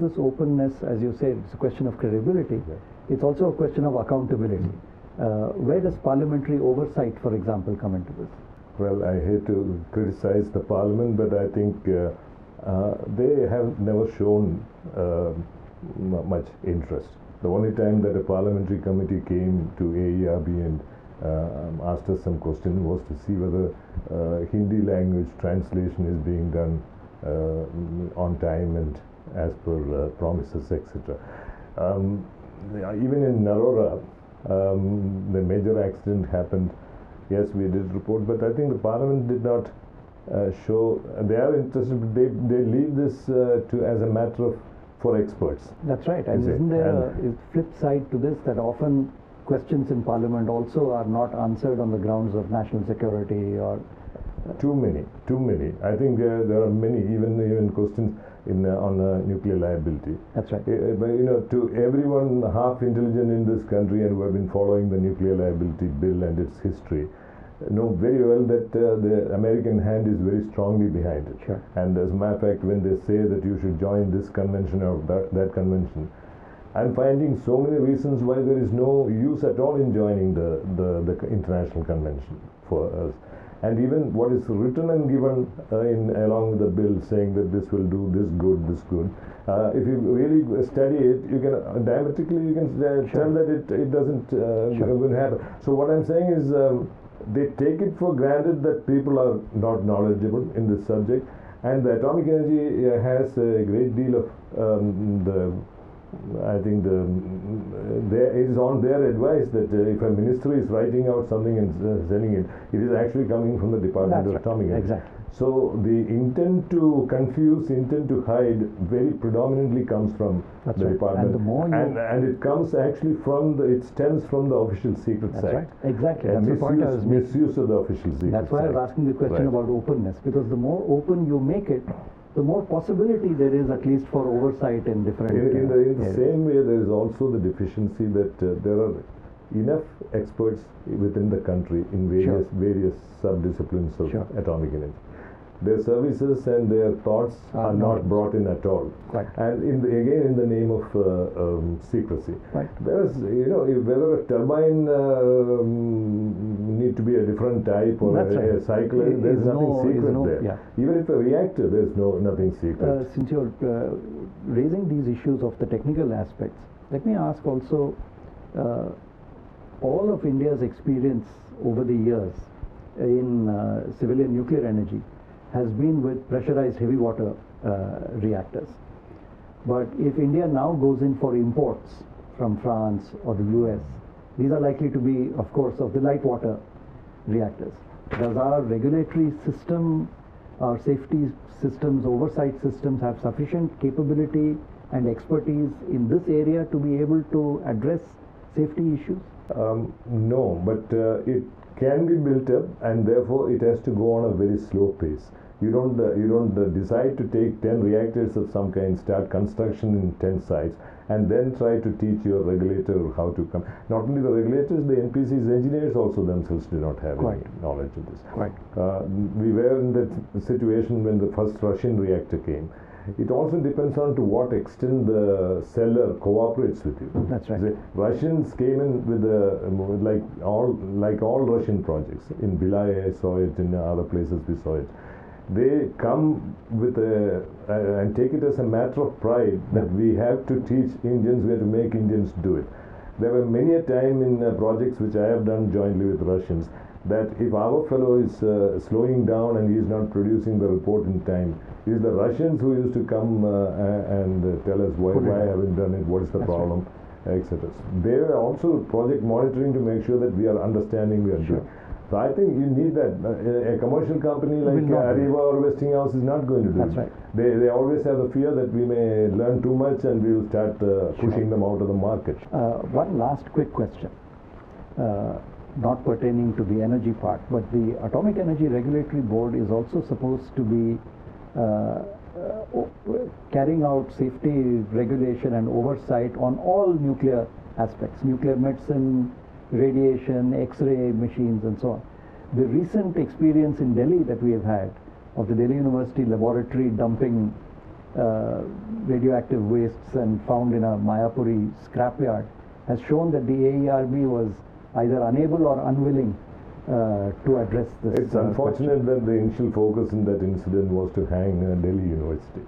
of this openness, as you say, it's a question of credibility. It's also a question of accountability. Uh, where does parliamentary oversight, for example, come into this? Well, I hate to criticize the parliament, but I think uh, uh, they have never shown uh, much interest. The only time that a parliamentary committee came to AERB and uh, asked us some question was to see whether uh, Hindi language translation is being done uh, on time and as per uh, promises, etc. Um, even in Narora, um, the major accident happened. Yes, we did report, but I think the parliament did not uh, show. They are interested, but they, they leave this uh, to as a matter of for experts. That's right. And isn't there a And- is flip side to this that often questions in Parliament also are not answered on the grounds of national security or Too many, too many. I think there, there are many, even even questions in uh, on uh, nuclear liability. that's right. Uh, but you know, to everyone half intelligent in this country and who have been following the nuclear liability bill and its history, know very well that uh, the American hand is very strongly behind it. Sure. And as a matter of fact, when they say that you should join this convention or that, that convention, I'm finding so many reasons why there is no use at all in joining the, the, the international convention for us. And even what is written and given uh, in along with the bill saying that this will do this good, this good. Uh, if you really study it, you can uh, diametrically you can uh, Sure. tell that it, it doesn't uh, Sure. happen. So what I'm saying is um, they take it for granted that people are not knowledgeable in this subject, and the atomic energy uh, has a great deal of um, the. I think the there it is on their advice that uh, if a ministry is writing out something and uh, sending it, it is actually coming from the Department That's of right. Atomic Energy. Exactly. So the intent to confuse, intent to hide, very predominantly comes from That's the right. department, And the more you- and, and it comes actually from the, it stems from the Official secret That's Act. right. Exactly. And That's the point I misuse, was making. misuse of the Official Secrets That's why I was asking the question Right. about openness because the more open you make it, the more possibility there is at least for oversight in different. In, in the, in the same way, there is also the deficiency that uh, there are enough experts within the country in various various subdisciplines of Sure. atomic energy. Their services and their thoughts Are are, not- not brought in at all. Right. And in the, again, in the name of uh, um, secrecy. Right. There is, you know, if whether a turbine uh, um, need to be a different type or That's a, right. a cycler, Is there's nothing no- secret no- there. yeah. Even if a reactor, there's no nothing secret. Uh, since you're uh, raising these issues of the technical aspects, let me ask also uh, all of India's experience over the years in uh, civilian nuclear energy has been with pressurized heavy water uh, reactors. But if India now goes in for imports from France or the US, these are likely to be, of course, of the light water reactors. Does our regulatory system, our safety systems, oversight systems have sufficient capability and expertise in this area to be able to address safety issues? Um, no, but uh, it can be built up, and therefore it has to go on a very slow pace. You don't uh, you don't uh, decide to take ten reactors of some kind, start construction in ten sites, and then try to teach your regulator how to come. Not only the regulators, the NPC's engineers also themselves do not have Quite. any knowledge of this. Right. Uh, we were in that situation when the first Russian reactor came. It also depends on to what extent the seller cooperates with you. That's right. The Russians came in with the like all like all Russian projects. In Bhilai, I saw it. In other places, we saw it. They come with a uh, and take it as a matter of pride that we have to teach Indians, we have to make Indians do it. There were many a time in uh, projects which I have done jointly with Russians that if our fellow is uh, slowing down and he is not producing the report in time, it is the Russians who used to come uh, and uh, tell us why, why haven't done it, what is the That's right. problem, etc. They are also project monitoring to make sure that we are understanding we are Sure. doing. So I think you need that. Uh, A, a commercial company like Will not do it. Areva or Westinghouse is not going to do That's it. right. They, they always have the fear that we may learn too much and we will start uh, pushing them out of the market. Uh, one last quick question, uh, not pertaining to the energy part, but the Atomic Energy Regulatory Board is also supposed to be uh, uh, carrying out safety regulation and oversight on all nuclear aspects, nuclear medicine, radiation, X-ray machines, and so on. The recent experience in Delhi that we have had of the Delhi University laboratory dumping uh, radioactive wastes and found in a Mayapuri scrapyard has shown that the AERB was either unable or unwilling uh, to address this. It's uh, unfortunate that the initial focus in that incident was to hang uh, Delhi University.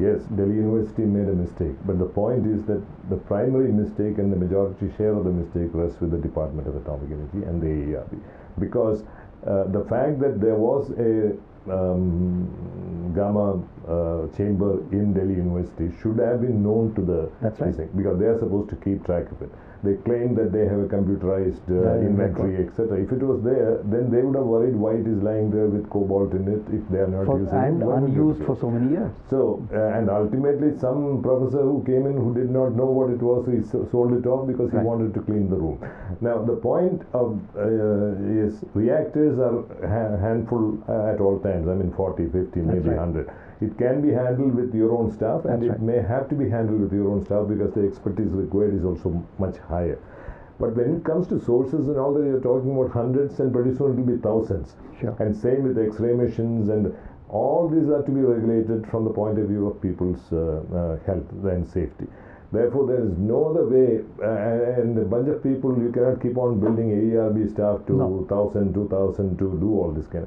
Yes, Delhi University made a mistake, but the point is that the primary mistake and the majority share of the mistake rests with the Department of Atomic Energy and the AERB. Because uh, the fact that there was a um, gamma uh, chamber in Delhi University should have been known to the That's right. because they are supposed to keep track of it. They claim that they have a computerized uh, Yeah, inventory, etc. If it was there, then they would have worried why it is lying there with cobalt in it if they are not for, using and it. Would unused for so many years. So, uh, and ultimately, some professor who came in who did not know what it was, he sold it off because he Right. wanted to clean the room. Now, the point of uh, is reactors are ha- handful uh, at all times. I mean, 40, 50, maybe right. 100. It can be handled with your own staff, and That's it right. may have to be handled with your own staff because the expertise required is also much higher. But when it comes to sources and all that, you're talking about hundreds, and pretty soon it will be thousands. Sure. And same with X-ray machines, and all these are to be regulated from the point of view of people's uh, uh, health and safety. Therefore, there is no other way, uh, and a bunch of people, you cannot keep on building AERB staff to No. 1,000, 2,000 to do all this kind.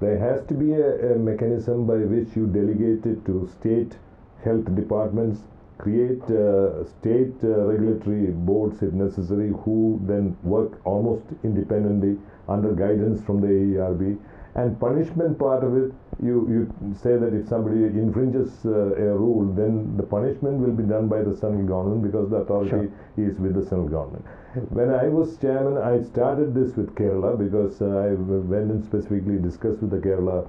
There has to be a, a mechanism by which you delegate it to state health departments, create uh, state uh, regulatory boards if necessary, who then work almost independently under guidance from the AERB. And punishment part of it, you, you say that if somebody infringes uh, a rule, then the punishment will be done by the central government because the authority is with the central government. When I was chairman, I started this with Kerala because I went and specifically discussed with the Kerala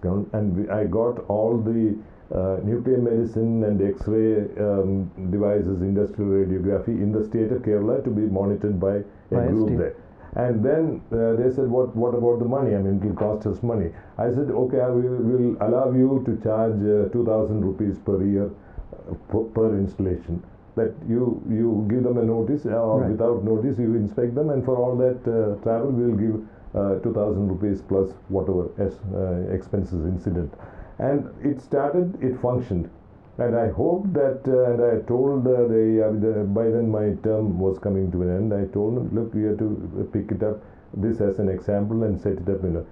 government, and I got all the uh, nuclear medicine and X-ray um, devices, industrial radiography in the state of Kerala to be monitored by a group there. And then uh, they said, what, what about the money? I mean, it will cost us money. I said, okay, I will, will allow you to charge uh, 2,000 rupees per year uh, per, per installation. That you, you give them a notice uh, or Right. without notice, you inspect them, and for all that uh, travel, we will give uh, 2,000 rupees plus whatever as, uh, expenses incident. And it started, it functioned. And I hope that, uh, and I told uh, the, uh, the, by then my term was coming to an end, I told them, look, we have to pick it up, this as an example and set it up in a.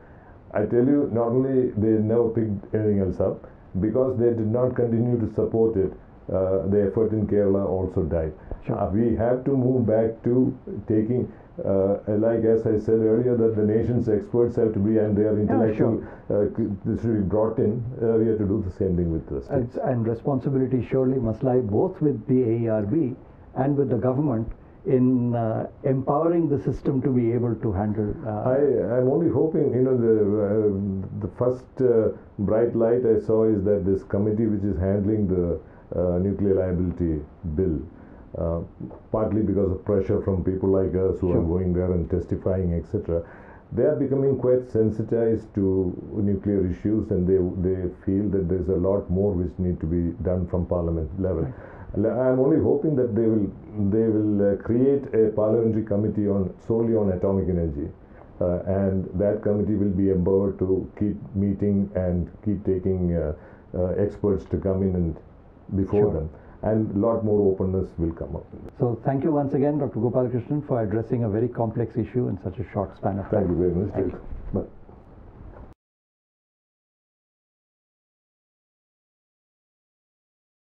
I tell you, not only they never picked anything else up, because they did not continue to support it, uh, the effort in Kerala also died. Sure. Uh, we have to move back to taking, uh, like as I said earlier, that the nation's experts have to be and their intellectual, uh, c- this should be brought in. Uh, we have to do the same thing with the states. And responsibility surely must lie both with the AERB and with the government in uh, empowering the system to be able to handle. Uh, I am only hoping, you know, the uh, the first uh, bright light I saw is that this committee, which is handling the uh, nuclear liability bill, uh, partly because of pressure from people like us who are going there and testifying, etc. They are becoming quite sensitized to nuclear issues, and they they feel that there's a lot more which need to be done from parliament level. I'm only hoping that they will they will uh, create a parliamentary committee on solely on atomic energy, uh, and that committee will be empowered to keep meeting and keep taking uh, uh, experts to come in and before Sure. them, and a lot more openness will come up. so thank you once again, Dr. Gopalakrishnan, for addressing a very complex issue in such a short span of time. Thank you very much. Thank you. Bye.